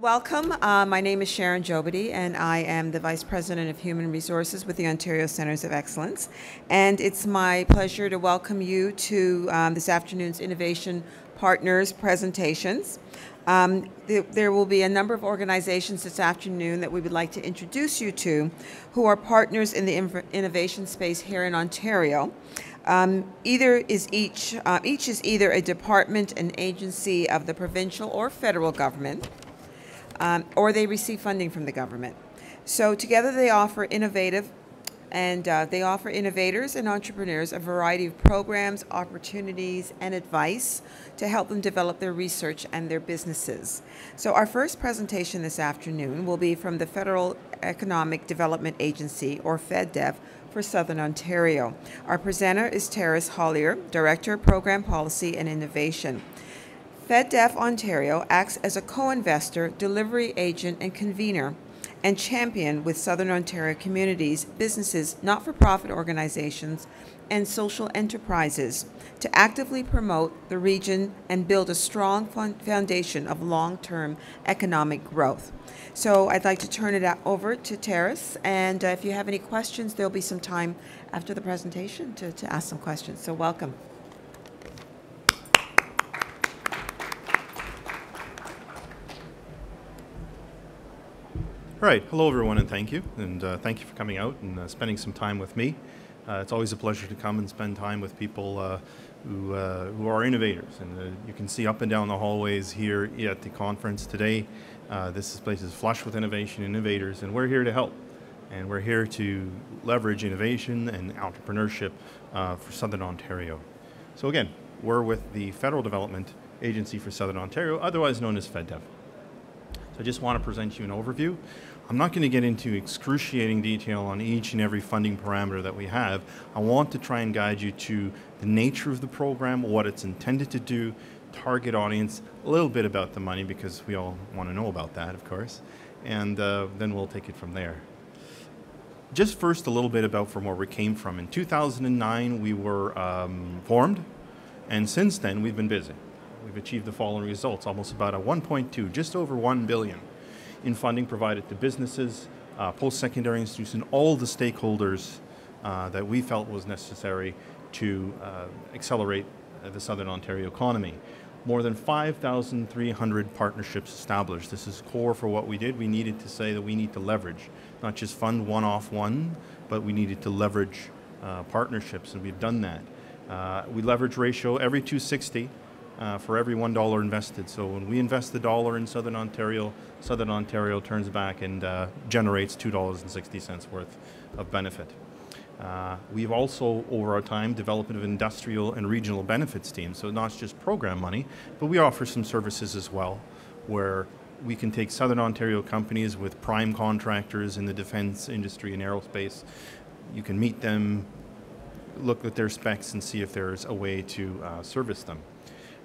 Welcome. Uh, my name is Sharon Jobity, and I am the Vice President of Human Resources with the Ontario Centres of Excellence. And it's my pleasure to welcome you to um, this afternoon's Innovation Partners presentations. Um, th there will be a number of organizations this afternoon that we would like to introduce you to who are partners in the innovation space here in Ontario. Um, either is each, uh, each is either a department, an agency of the provincial or federal government um, or they receive funding from the government. So together they offer innovative and uh, they offer innovators and entrepreneurs a variety of programs, opportunities, and advice to help them develop their research and their businesses. So our first presentation this afternoon will be from the Federal Economic Development Agency, or FedDev, for Southern Ontario. Our presenter is Taras Hollyer, Director of Program Policy and Innovation. FedDev Ontario acts as a co-investor, delivery agent, and convener and champion with Southern Ontario communities, businesses, not-for-profit organizations, and social enterprises to actively promote the region and build a strong foundation of long-term economic growth. So I'd like to turn it over to Taras, and uh, if you have any questions, there'll be some time after the presentation to, to ask some questions. So welcome. All right, hello everyone and thank you. And uh, thank you for coming out and uh, spending some time with me. Uh, it's always a pleasure to come and spend time with people uh, who, uh, who are innovators. And uh, you can see up and down the hallways here at the conference today, this place is flush with innovation and innovators and we're here to help. And we're here to leverage innovation and entrepreneurship for Southern Ontario. So again, we're with the Federal Development Agency for Southern Ontario, otherwise known as FedDev. I just want to present you an overview. I'm not going to get into excruciating detail on each and every funding parameter that we have. I want to try and guide you to the nature of the program, what it's intended to do, target audience, a little bit about the money because we all want to know about that, of course, and uh, then we'll take it from there. Just first a little bit about from where we came from. In 2009 we were um, formed and since then we've been busy. We've achieved the following results, almost about a 1.2, just over 1 billion in funding provided to businesses, uh, post-secondary institutions, and all the stakeholders uh, that we felt was necessary to uh, accelerate the Southern Ontario economy. More than 5,300 partnerships established. This is core for what we did. We needed to say that we need to leverage, not just fund one-off one, but we needed to leverage uh, partnerships, and we've done that. Uh, we leverage ratio every 260 uh, for every $1 invested. So when we invest the dollar in Southern Ontario, Southern Ontario turns back and uh, generates $2.60 worth of benefit. Uh, we've also, over our time, developed an industrial and regional benefits team. So not just program money, but we offer some services as well, where we can take Southern Ontario companies with prime contractors in the defense industry and aerospace. You can meet them, look at their specs and see if there's a way to uh, service them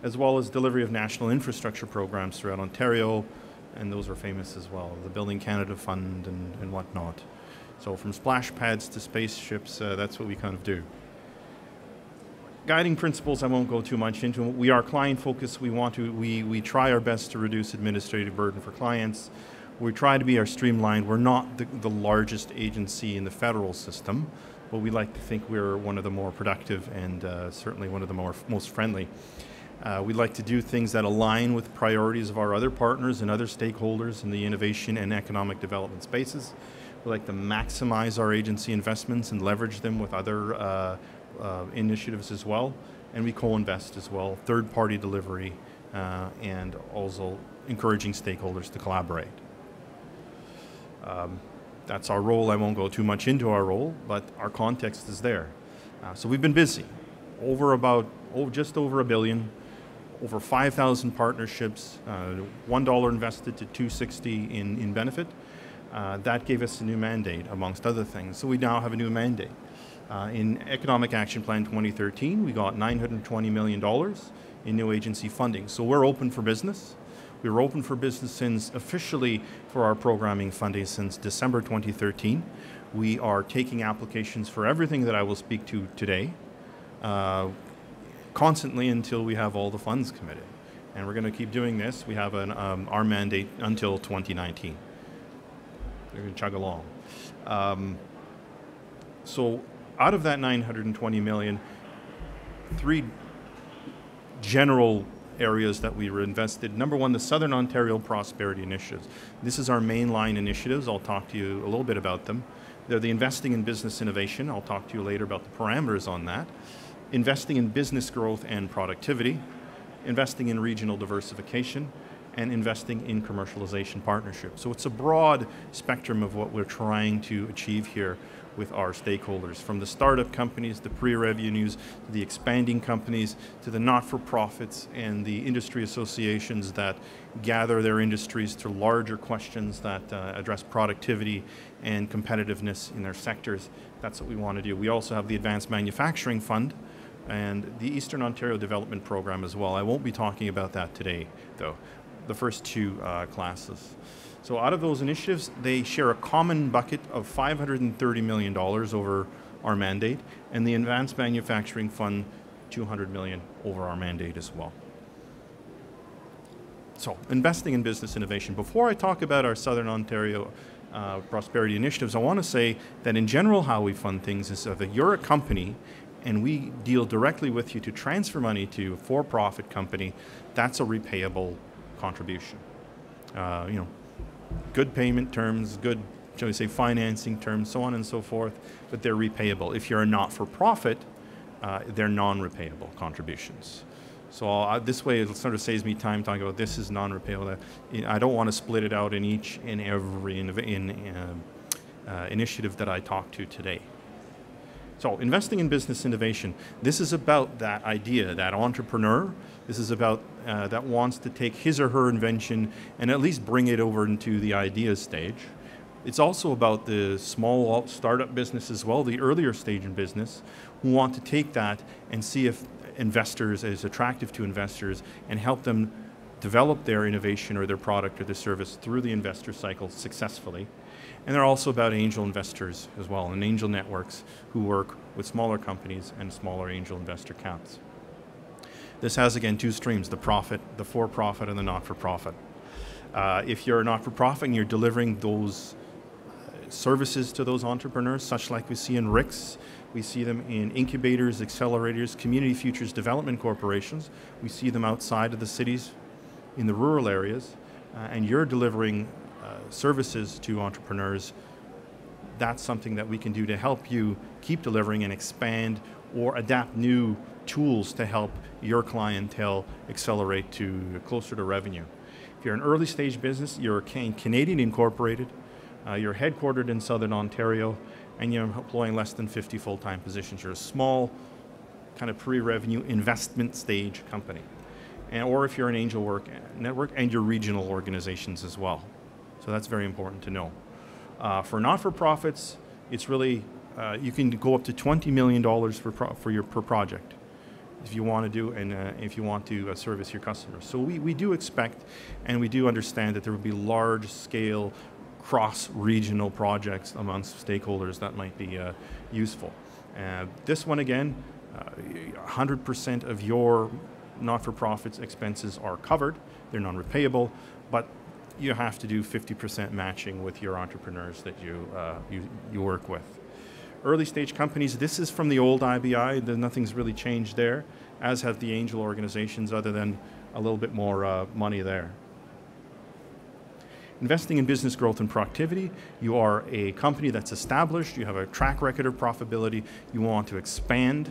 as well as delivery of national infrastructure programs throughout Ontario, and those are famous as well, the Building Canada Fund and, and whatnot. So from splash pads to spaceships, uh, that's what we kind of do. Guiding principles, I won't go too much into. We are client focused. We want to, we, we try our best to reduce administrative burden for clients. We try to be our streamlined. We're not the, the largest agency in the federal system, but we like to think we're one of the more productive and uh, certainly one of the more most friendly. Uh, we like to do things that align with priorities of our other partners and other stakeholders in the innovation and economic development spaces. We like to maximize our agency investments and leverage them with other uh, uh, initiatives as well. And we co-invest as well, third-party delivery, uh, and also encouraging stakeholders to collaborate. Um, that's our role. I won't go too much into our role, but our context is there. Uh, so we've been busy, over about, oh, just over a billion over 5,000 partnerships, uh, $1 invested to 260 in, in benefit. Uh, that gave us a new mandate, amongst other things. So we now have a new mandate. Uh, in Economic Action Plan 2013, we got $920 million in new agency funding. So we're open for business. We were open for business since officially for our programming funding since December 2013. We are taking applications for everything that I will speak to today. Uh, constantly until we have all the funds committed. And we're going to keep doing this. We have an, um, our mandate until 2019. They're going to chug along. Um, so out of that 920 million, three general areas that we were invested. Number one, the Southern Ontario Prosperity Initiatives. This is our mainline initiatives. I'll talk to you a little bit about them. They're the investing in business innovation. I'll talk to you later about the parameters on that. Investing in business growth and productivity. Investing in regional diversification and investing in commercialization partnerships. So it's a broad spectrum of what we're trying to achieve here with our stakeholders, from the startup companies, the pre-revenues, the expanding companies, to the not-for-profits and the industry associations that gather their industries to larger questions that uh, address productivity and competitiveness in their sectors. That's what we want to do. We also have the Advanced Manufacturing Fund, and the Eastern Ontario Development Program as well. I won't be talking about that today, though the first two uh, classes. So out of those initiatives, they share a common bucket of $530 million over our mandate, and the Advanced Manufacturing Fund, 200 million over our mandate as well. So, investing in business innovation. Before I talk about our Southern Ontario uh, prosperity initiatives, I want to say that in general, how we fund things is that you're a company and we deal directly with you to transfer money to a for-profit company, that's a repayable contribution. Uh, you know, good payment terms, good, shall we say, financing terms, so on and so forth, but they're repayable. If you're a not-for-profit, uh, they're non-repayable contributions. So uh, this way, it sort of saves me time talking about this is non-repayable. I don't want to split it out in each and every in, in uh, uh, initiative that I talk to today. So investing in business innovation, this is about that idea, that entrepreneur. This is about uh, that wants to take his or her invention and at least bring it over into the idea stage. It's also about the small startup business as well, the earlier stage in business, who want to take that and see if investors is attractive to investors and help them develop their innovation or their product or their service through the investor cycle successfully. And they're also about angel investors as well, and angel networks who work with smaller companies and smaller angel investor counts. This has, again, two streams, the profit, the for-profit, and the not-for-profit. Uh, if you're a not-for-profit and you're delivering those uh, services to those entrepreneurs, such like we see in RICS, we see them in incubators, accelerators, community futures development corporations. We see them outside of the cities, in the rural areas, uh, and you're delivering services to entrepreneurs, that's something that we can do to help you keep delivering and expand or adapt new tools to help your clientele accelerate to closer to revenue. If you're an early stage business, you're Canadian incorporated, uh, you're headquartered in Southern Ontario, and you're employing less than 50 full-time positions. You're a small, kind of pre-revenue investment stage company. And, or if you're an angel work network and your regional organizations as well. So that's very important to know. Uh, for not-for-profits, it's really, uh, you can go up to $20 million for, for your per project if you want to do and uh, if you want to uh, service your customers. So we, we do expect and we do understand that there will be large scale cross-regional projects amongst stakeholders that might be uh, useful. Uh, this one again, 100% of your not-for-profits expenses are covered, they're non-repayable, but you have to do 50% matching with your entrepreneurs that you, uh, you, you work with. Early stage companies, this is from the old IBI, the, nothing's really changed there, as have the angel organizations other than a little bit more uh, money there. Investing in business growth and productivity, you are a company that's established, you have a track record of profitability, you want to expand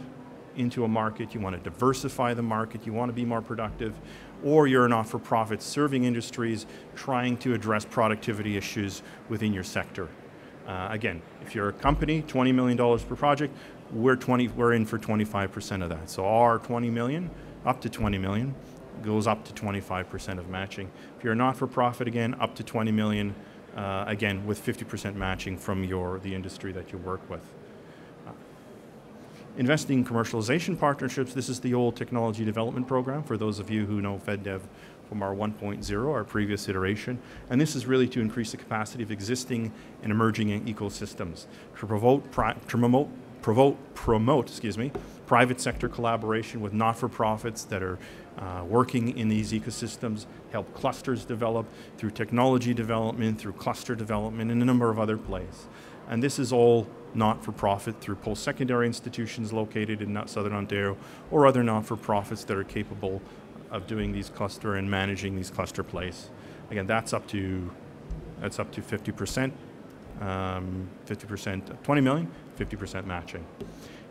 into a market, you want to diversify the market, you want to be more productive, or you're a not-for-profit serving industries trying to address productivity issues within your sector. Uh, again, if you're a company, $20 million per project, we're, 20, we're in for 25% of that. So our 20 million, up to 20 million, goes up to 25% of matching. If you're a not-for-profit, again, up to 20 million, uh, again, with 50% matching from your, the industry that you work with. Investing in commercialization partnerships, this is the old technology development program for those of you who know FedDev from our 1.0, our previous iteration. And this is really to increase the capacity of existing and emerging ecosystems, to promote, to promote provote, promote, excuse me, private sector collaboration with not-for-profits that are uh, working in these ecosystems, help clusters develop through technology development, through cluster development, and a number of other plays. And this is all not-for-profit through post-secondary institutions located in Southern Ontario or other not-for-profits that are capable of doing these cluster and managing these cluster plays. Again, that's up to that's up to 50%, um, 50%, 20 million, 50% matching.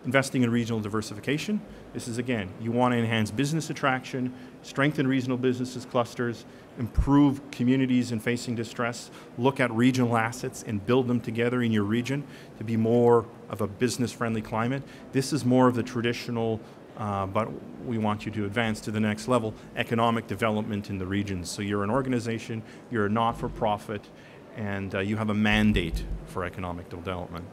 Investing in regional diversification. This is again, you want to enhance business attraction, strengthen regional businesses clusters, improve communities in facing distress, look at regional assets and build them together in your region to be more of a business-friendly climate. This is more of the traditional uh, but we want you to advance to the next level, economic development in the regions. So you're an organization, you're a not-for-profit, and uh, you have a mandate for economic development.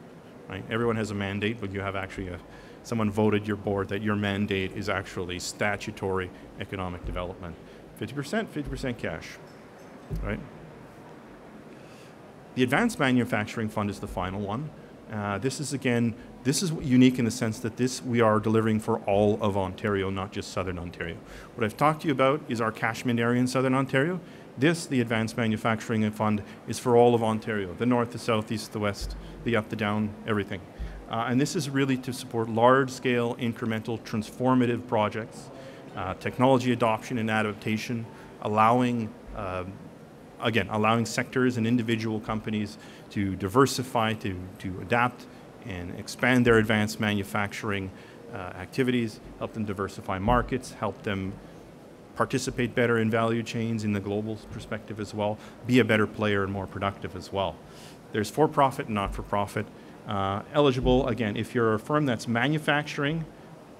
Right? Everyone has a mandate, but you have actually a, someone voted your board that your mandate is actually statutory economic development. 50%, 50% cash, right? The Advanced Manufacturing Fund is the final one. Uh, this is again this is unique in the sense that this we are delivering for all of Ontario, not just Southern Ontario. What I've talked to you about is our catchment area in Southern Ontario. This, the Advanced Manufacturing Fund, is for all of Ontario, the north, the south, east, the west, the up, the down, everything. Uh, and this is really to support large-scale, incremental, transformative projects, uh, technology adoption and adaptation, allowing, uh, again, allowing sectors and individual companies to diversify, to, to adapt, and expand their advanced manufacturing uh, activities, help them diversify markets, help them participate better in value chains in the global perspective as well, be a better player and more productive as well. There's for-profit and not-for-profit. Uh, eligible, again, if you're a firm that's manufacturing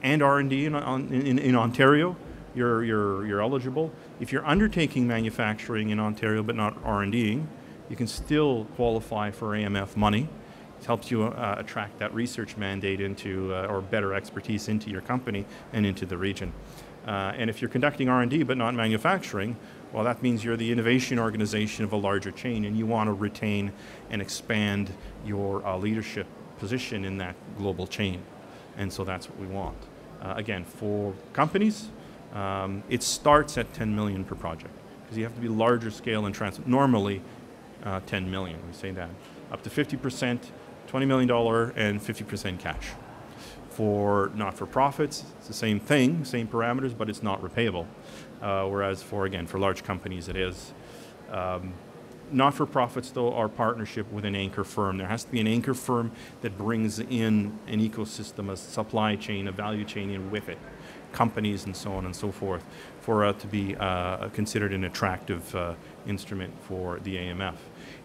and R&D in, in, in Ontario, you're, you're, you're eligible. If you're undertaking manufacturing in Ontario but not R&Ding, you can still qualify for AMF money. It helps you uh, attract that research mandate into, uh, or better expertise into your company and into the region. Uh, and if you're conducting R&D but not manufacturing, well, that means you're the innovation organization of a larger chain and you want to retain and expand your uh, leadership position in that global chain. And so that's what we want. Uh, again, for companies, um, it starts at 10 million per project because you have to be larger scale and trans. Normally, uh, 10 million, we say that. Up to 50%, $20 million and 50% cash. For not-for-profits, it's the same thing, same parameters, but it's not repayable. Uh, whereas for, again, for large companies it is. Um, not-for-profits, though, are partnership with an anchor firm. There has to be an anchor firm that brings in an ecosystem, a supply chain, a value chain in with it, companies and so on and so forth, for uh, to be uh, considered an attractive uh, instrument for the AMF.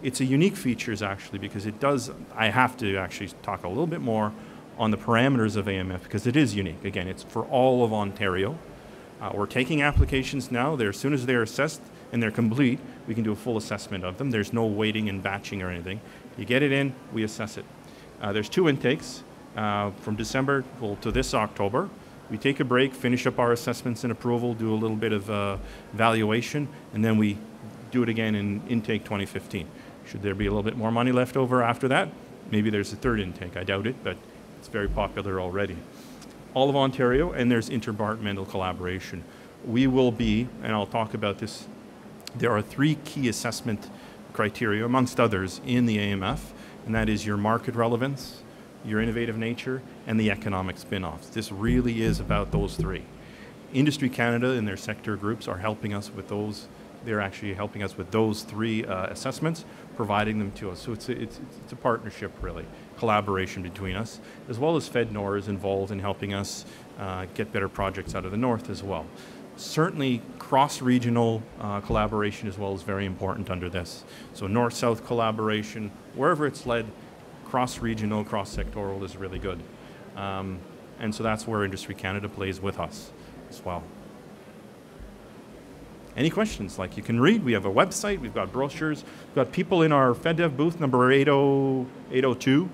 It's a unique features actually because it does, I have to actually talk a little bit more on the parameters of AMF because it is unique. Again, it's for all of Ontario. Uh, we're taking applications now. They're, as soon as they're assessed and they're complete, we can do a full assessment of them. There's no waiting and batching or anything. You get it in, we assess it. Uh, there's two intakes uh, from December well, to this October. We take a break, finish up our assessments and approval, do a little bit of uh, valuation, and then we do it again in intake 2015. Should there be a little bit more money left over after that? Maybe there's a third intake. I doubt it, but it's very popular already. All of Ontario, and there's interdepartmental collaboration. We will be, and I'll talk about this, there are three key assessment criteria, amongst others, in the AMF, and that is your market relevance, your innovative nature, and the economic spin-offs. This really is about those three. Industry Canada and their sector groups are helping us with those they're actually helping us with those three uh, assessments, providing them to us. So it's a, it's, it's a partnership, really, collaboration between us, as well as FedNor is involved in helping us uh, get better projects out of the north as well. Certainly, cross-regional uh, collaboration as well is very important under this. So north-south collaboration, wherever it's led, cross-regional, cross-sectoral is really good. Um, and so that's where Industry Canada plays with us as well. Any questions? Like you can read, we have a website, we've got brochures, we've got people in our FedDev booth, number 80, 802.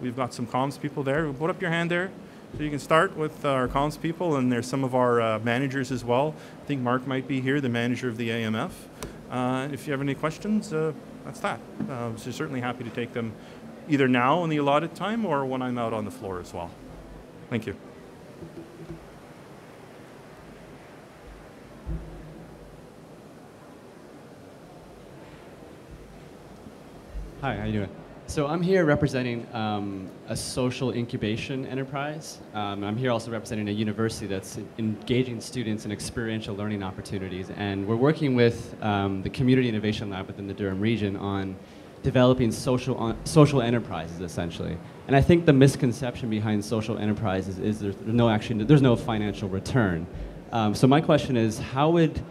We've got some comms people there. Put up your hand there. So you can start with our comms people, and there's some of our uh, managers as well. I think Mark might be here, the manager of the AMF. Uh, if you have any questions, uh, that's that. Uh, so certainly happy to take them either now in the allotted time or when I'm out on the floor as well. Thank you. Hi, how you doing? So I'm here representing um, a social incubation enterprise. Um, I'm here also representing a university that's engaging students in experiential learning opportunities. And we're working with um, the Community Innovation Lab within the Durham region on developing social, social enterprises, essentially. And I think the misconception behind social enterprises is there's no actually, there's no financial return. Um, so my question is, how would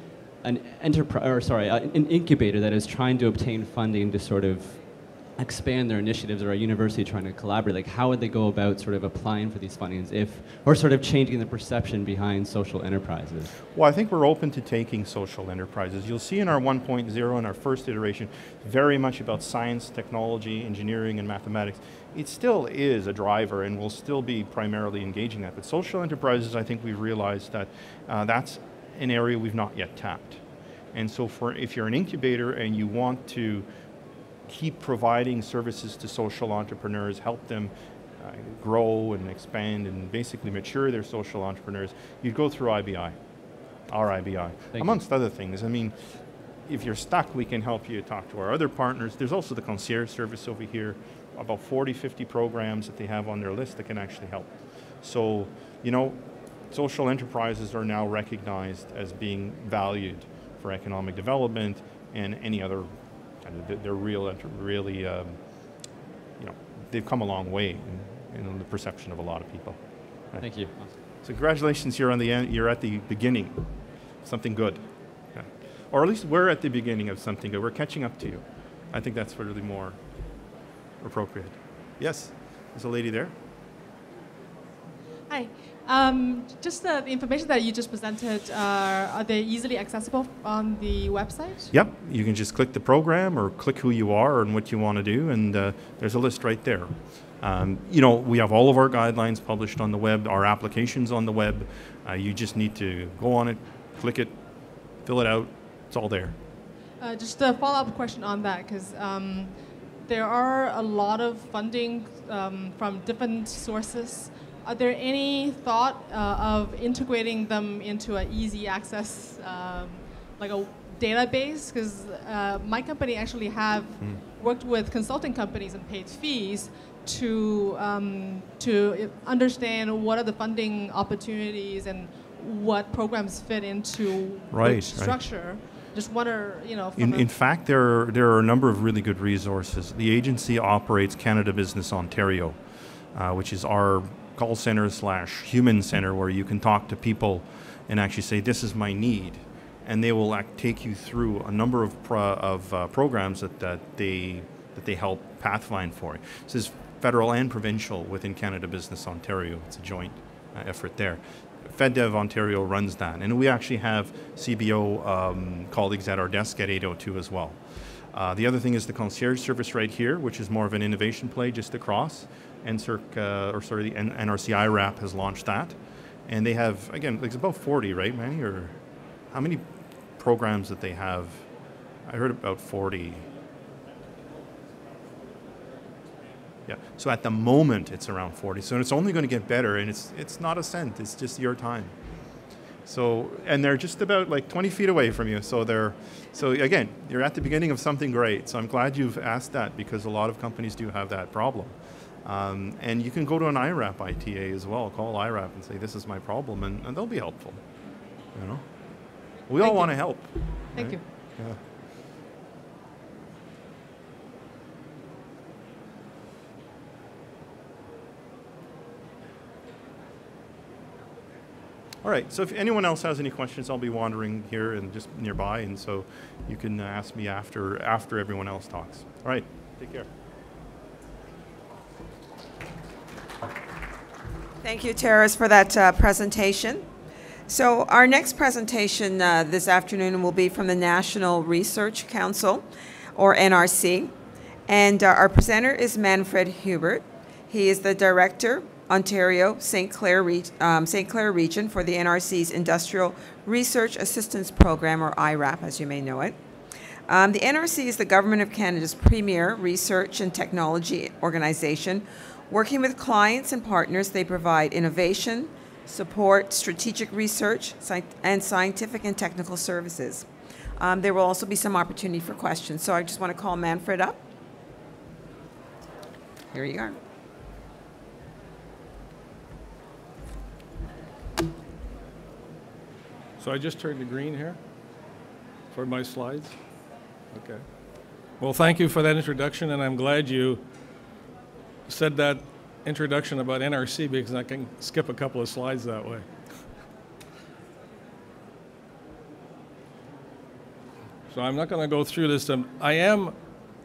an enterprise, or sorry, an incubator that is trying to obtain funding to sort of expand their initiatives or a university trying to collaborate, like how would they go about sort of applying for these fundings if, or sort of changing the perception behind social enterprises? Well, I think we're open to taking social enterprises. You'll see in our 1.0 in our first iteration, very much about science, technology, engineering, and mathematics. It still is a driver and we'll still be primarily engaging that. But social enterprises, I think we've realized that uh, that's an area we've not yet tapped. And so for if you're an incubator and you want to keep providing services to social entrepreneurs, help them uh, grow and expand and basically mature their social entrepreneurs, you'd go through IBI, our IBI, Thank amongst you. other things. I mean, if you're stuck, we can help you talk to our other partners. There's also the concierge service over here, about 40, 50 programs that they have on their list that can actually help. So, you know, social enterprises are now recognized as being valued for economic development and any other and they're real, really, um, you know, they've come a long way in, in, the perception of a lot of people. Right. Thank you. So congratulations, you're on the end, you're at the beginning, something good, okay. or at least we're at the beginning of something good. We're catching up to you. I think that's really more appropriate. Yes, there's a lady there. Hi. Um, just the, the, information that you just presented, uh, are they easily accessible on the website? Yep, you can just click the program or click who you are and what you want to do, and uh, there's a list right there. Um, you know, we have all of our guidelines published on the web, our applications on the web. Uh, you just need to go on it, click it, fill it out. It's all there. Uh, just a follow-up question on that, because um, there are a lot of funding um, from different sources are there any thought uh, of integrating them into an easy access, um, like a database? Because uh, my company actually have mm. worked with consulting companies and paid fees to um, to understand what are the funding opportunities and what programs fit into right, structure. Right. Just wonder, you know. In, in fact, there are, there are a number of really good resources. The agency operates Canada Business Ontario, uh, which is our call center slash human center where you can talk to people and actually say, this is my need. And they will act, take you through a number of, pro, of uh, programs that, that, they, that they help pathfind for. This is federal and provincial within Canada Business Ontario. It's a joint uh, effort there. FedDev Ontario runs that. And we actually have CBO um, colleagues at our desk at 802 as well. Uh, the other thing is the concierge service right here, which is more of an innovation play just across. NSERC, uh, or sorry, the NRC IRAP has launched that. And they have, again, it's about 40, right, Manny? Or how many programs that they have? I heard about 40. Yeah, so at the moment it's around 40. So it's only going to get better and it's, it's not a cent, it's just your time. So, and they're just about like 20 feet away from you. So they're, so again, you're at the beginning of something great. So I'm glad you've asked that because a lot of companies do have that problem. Um, and you can go to an IRAP ITA as well. Call IRAP and say, "This is my problem," and, and they'll be helpful. You know, we Thank all want to help. Thank right? you. Yeah. All right, so if anyone else has any questions, I'll be wandering here and just nearby, and so you can ask me after after everyone else talks. All right, take care. Thank you, Taras, for that uh, presentation. So our next presentation uh, this afternoon will be from the National Research Council, or NRC. And uh, our presenter is Manfred Hubert. He is the Director, Ontario St. Clair, Re um, St. Clair Region for the NRC's Industrial Research Assistance Program, or IRAP, as you may know it. Um, the NRC is the Government of Canada's premier research and technology organization. Working with clients and partners, they provide innovation, support, strategic research, and scientific and technical services. Um, there will also be some opportunity for questions. So I just want to call Manfred up. Here you are. So I just turned to green here for my slides? Okay. Well, thank you for that introduction, and I'm glad you said that introduction about NRC because I can skip a couple of slides that way. So I'm not going to go through this. Um, I am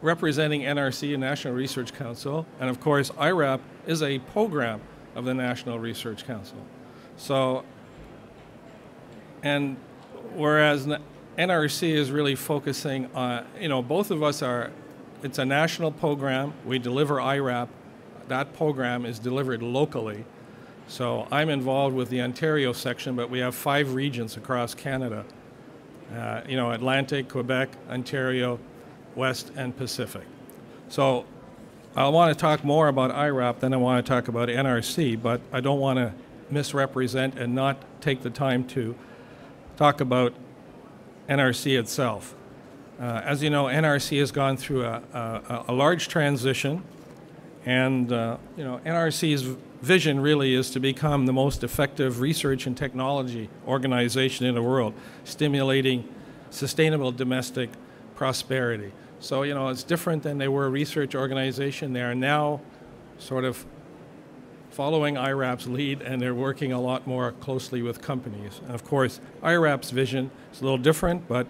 representing NRC, National Research Council, and of course, IRAP is a program of the National Research Council. So and whereas NRC is really focusing on, you know, both of us are, it's a national program. We deliver IRAP. That program is delivered locally. So I'm involved with the Ontario section, but we have five regions across Canada. Uh, you know, Atlantic, Quebec, Ontario, West, and Pacific. So I want to talk more about IRAP than I want to talk about NRC, but I don't want to misrepresent and not take the time to talk about NRC itself. Uh, as you know, NRC has gone through a, a, a large transition, and uh, you know, NRC's vision really is to become the most effective research and technology organization in the world, stimulating sustainable domestic prosperity. So you know, it's different than they were a research organization. They are now sort of following IRAP's lead, and they're working a lot more closely with companies. And of course, IRAP's vision is a little different, but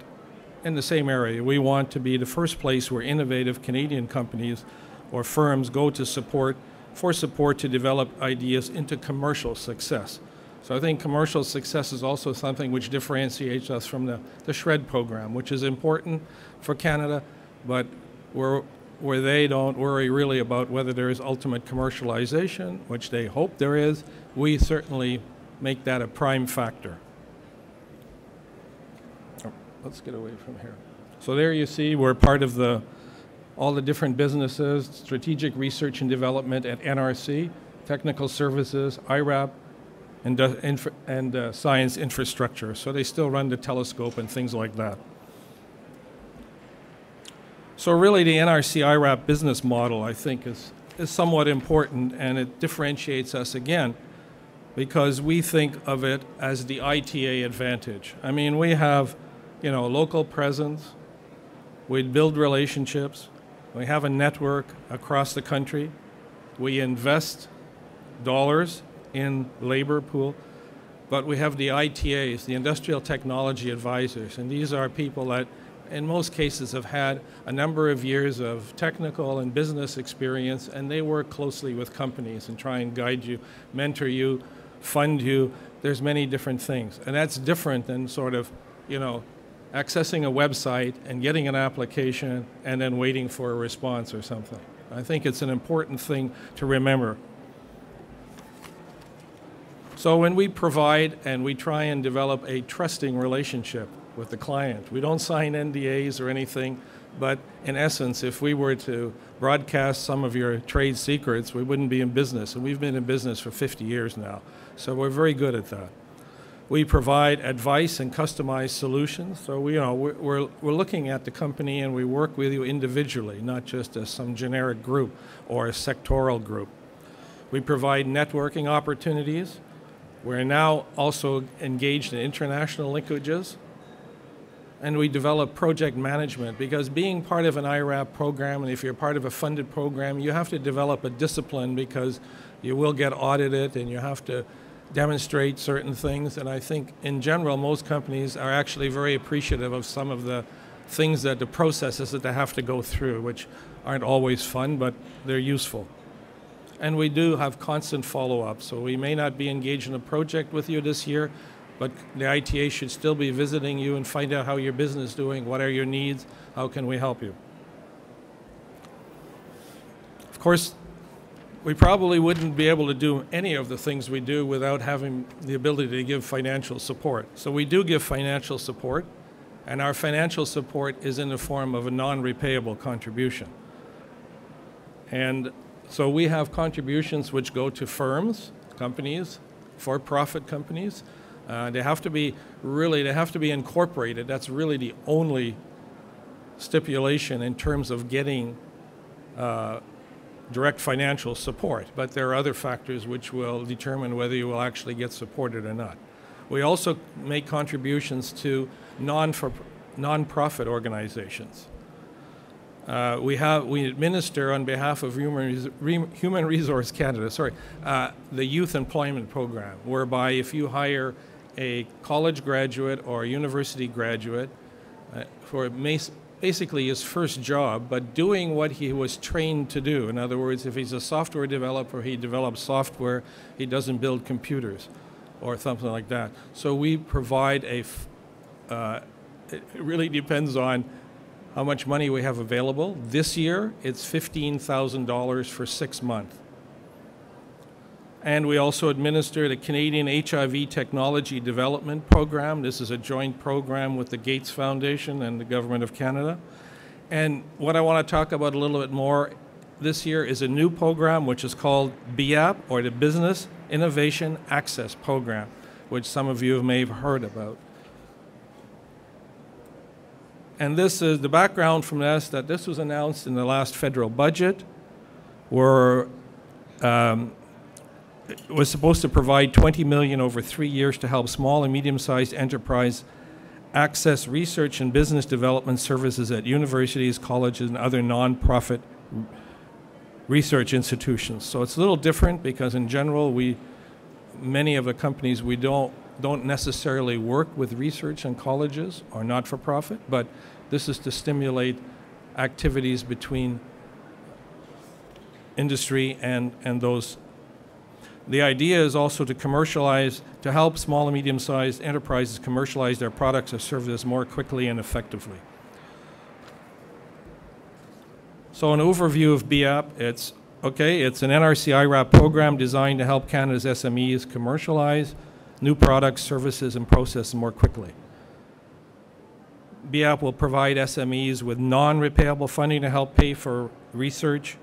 in the same area. We want to be the first place where innovative Canadian companies or firms go to support for support to develop ideas into commercial success. So I think commercial success is also something which differentiates us from the, the SR&ED program, which is important for Canada, but we're where they don't worry really about whether there is ultimate commercialization, which they hope there is, we certainly make that a prime factor. Oh, let's get away from here. So there you see we're part of the all the different businesses, strategic research and development at NRC, technical services, IRAP, and, uh, infra- and uh, science infrastructure. So they still run the telescope and things like that. So really, the NRC IRAP business model, I think, is, is somewhat important, and it differentiates us again because we think of it as the ITA advantage. I mean, we have, you know, local presence, we build relationships, we have a network across the country, we invest dollars in labor pool, but we have the ITAs, the Industrial Technology Advisors, and these are people that in most cases have had a number of years of technical and business experience and they work closely with companies and try and guide you mentor you fund you. There's many different things and that's different than sort of you know accessing a website and getting an application and then waiting for a response or something i think it's an important thing to remember so when we provide and we try and develop a trusting relationship with the client. We don't sign NDAs or anything, but in essence, if we were to broadcast some of your trade secrets, we wouldn't be in business. And we've been in business for 50 years now. So we're very good at that. We provide advice and customized solutions. So we, you know, we're, we're, we're looking at the company and we work with you individually, not just as some generic group or a sectoral group. We provide networking opportunities. We're now also engaged in international linkages and we develop project management because being part of an IRAP program, and if you're part of a funded program, you have to develop a discipline because you will get audited and you have to demonstrate certain things. And I think in general, most companies are actually very appreciative of some of the things that the processes that they have to go through, which aren't always fun, but they're useful. And we do have constant follow up. So we may not be engaged in a project with you this year, but the ITA should still be visiting you and find out how your business is doing, what are your needs, how can we help you. Of course, we probably wouldn't be able to do any of the things we do without having the ability to give financial support. So we do give financial support. And our financial support is in the form of a non repayable contribution. And so we have contributions which go to firms, companies, for profit companies. Uh, they have to be really, they have to be incorporated. That's really the only stipulation in terms of getting uh, direct financial support. But there are other factors which will determine whether you will actually get supported or not. We also make contributions to non-profit organizations. Uh, we have we administer on behalf of Human, Res- Human Resource Canada, sorry, uh, the youth employment program, whereby if you hire a college graduate or a university graduate uh, for mas- basically his first job, but doing what he was trained to do. In other words, if he's a software developer, he develops software, he doesn't build computers or something like that. So we provide a. Uh, it really depends on how much money we have available. This year, it's $15,000 for six months. And we also administer the Canadian HIV Technology Development Program. This is a joint program with the Gates Foundation and the Government of Canada. And what I want to talk about a little bit more this year is a new program which is called BIAP, or the Business Innovation Access Program, which some of you may have heard about. And this is the background from this that this was announced in the last federal budget, where um, was supposed to provide 20 million over three years to help small and medium-sized enterprise access research and business development services at universities, colleges, and other nonprofit research institutions. So it's a little different because in general, we many of the companies we don't don't necessarily work with research and colleges or not for profit, but this is to stimulate activities between industry and, and those. The idea is also to commercialize, to help small and medium sized enterprises commercialize their products or services more quickly and effectively. So, an overview of BIAP it's okay, it's an NRC IRAP program designed to help Canada's SMEs commercialize new products, services, and processes more quickly. BIAP will provide SMEs with non repayable funding to help pay for research,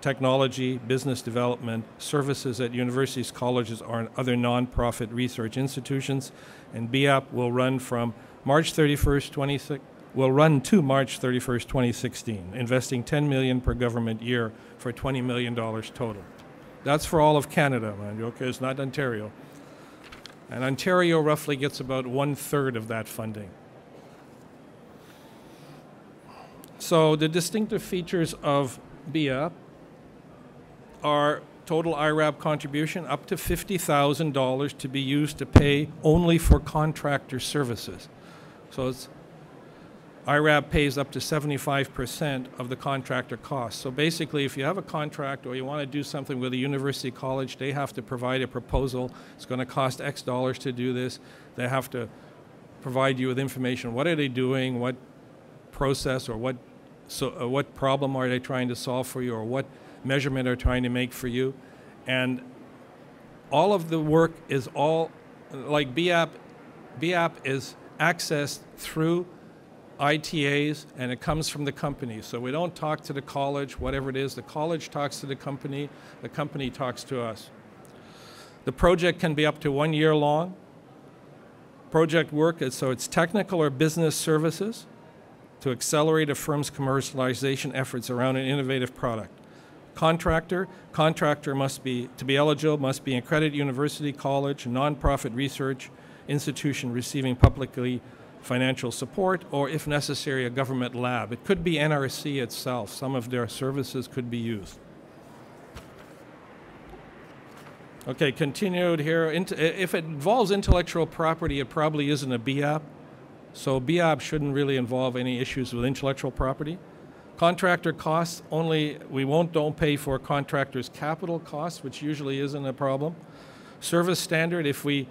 technology, business development, services at universities, colleges, or other nonprofit research institutions. And BIAP will run from March 31st, 2016 will run to March 31st, 2016, investing 10 million per government year for 20 million dollars total. That's for all of Canada, mind you, okay? It's not Ontario. And Ontario roughly gets about one third of that funding. So the distinctive features of BIAP are total IRAP contribution up to $50,000 to be used to pay only for contractor services. So it's IRAP pays up to 75% of the contractor costs. So basically, if you have a contract or you want to do something with a university college, they have to provide a proposal. It's going to cost X dollars to do this. They have to provide you with information. What are they doing? What process or what so uh, what problem are they trying to solve for you or what measurement are trying to make for you and all of the work is all like BIAP BIAP is accessed through ITAs and it comes from the company. So we don't talk to the college, whatever it is. The college talks to the company, the company talks to us. The project can be up to one year long. Project work is so it's technical or business services to accelerate a firm's commercialization efforts around an innovative product. Contractor, contractor must be, to be eligible, must be an accredited university, college, nonprofit research institution receiving publicly financial support, or if necessary, a government lab. It could be NRC itself. Some of their services could be used. Okay, continued here. If it involves intellectual property, it probably isn't a BIAP. So BIAP shouldn't really involve any issues with intellectual property. Contractor costs only, we won't don't pay for contractors' capital costs, which usually isn't a problem. Service standard, if we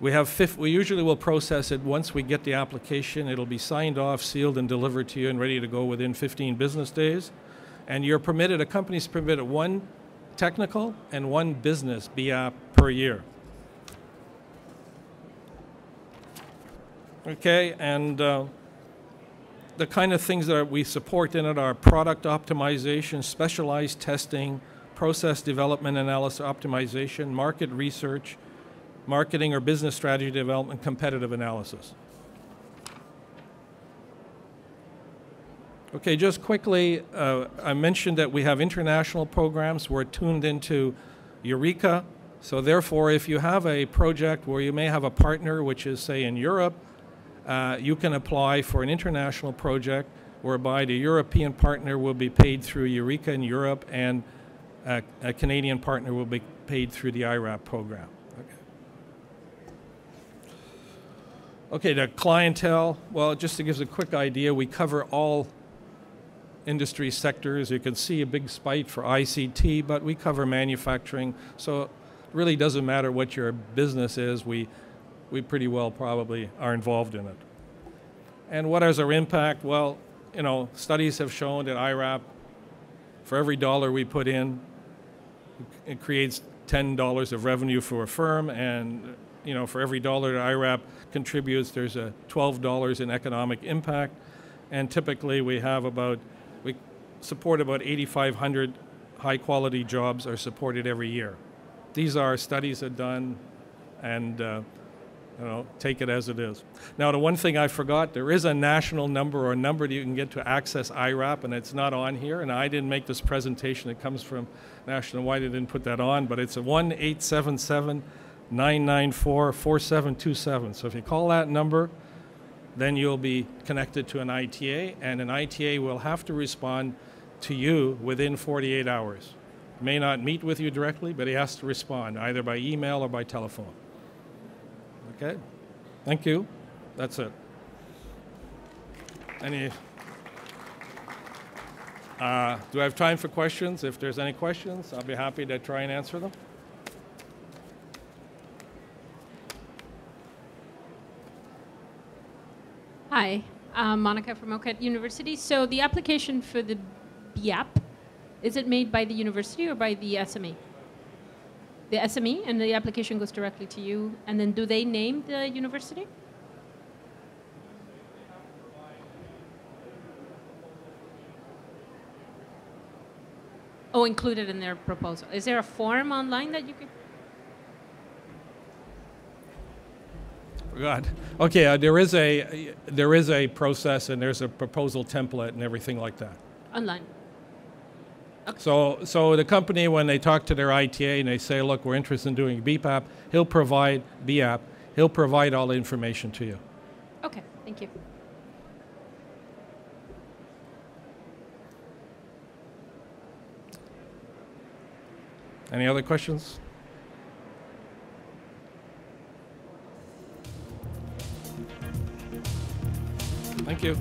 we have fifth, we usually will process it once we get the application. It'll be signed off, sealed, and delivered to you and ready to go within 15 business days. And you're permitted, a company's permitted one technical and one business BIAP per year. Okay, and uh, the kind of things that we support in it are product optimization, specialized testing, process development analysis optimization, market research, marketing or business strategy development, competitive analysis. Okay, just quickly, uh, I mentioned that we have international programs. We're tuned into Eureka. So, therefore, if you have a project where you may have a partner, which is, say, in Europe, uh, you can apply for an international project whereby the European partner will be paid through Eureka in Europe and a, a Canadian partner will be paid through the IRAP program. Okay. okay, the clientele, well, just to give us a quick idea, we cover all industry sectors. You can see a big spike for ICT, but we cover manufacturing. So it really doesn't matter what your business is. We, we pretty well probably are involved in it. And what is our impact? Well, you know, studies have shown that IRAP, for every dollar we put in, it creates $10 of revenue for a firm, and you know, for every dollar that IRAP contributes, there's a $12 in economic impact, and typically we have about we support about 8,500 high quality jobs are supported every year. These are studies that done, and uh, you know, take it as it is. Now, the one thing I forgot, there is a national number or a number that you can get to access IRAP, and it's not on here. And I didn't make this presentation; it comes from National White. I didn't put that on, but it's a one eight seven seven 994 4727. So if you call that number, then you'll be connected to an ITA, and an ITA will have to respond to you within 48 hours. May not meet with you directly, but he has to respond either by email or by telephone. Okay? Thank you. That's it. Any? Uh, do I have time for questions? If there's any questions, I'll be happy to try and answer them. Hi, I'm Monica from Marquette University. So the application for the BIAP, is it made by the university or by the SME? The SME, and the application goes directly to you, and then do they name the university? Oh, included in their proposal. Is there a form online that you could? God. Okay, uh, there is a there is a process and there's a proposal template and everything like that. Online. So so the company when they talk to their ITA and they say, look, we're interested in doing BIAP, he'll provide BIAP, he'll provide all the information to you. Okay, thank you. Any other questions? Thank you.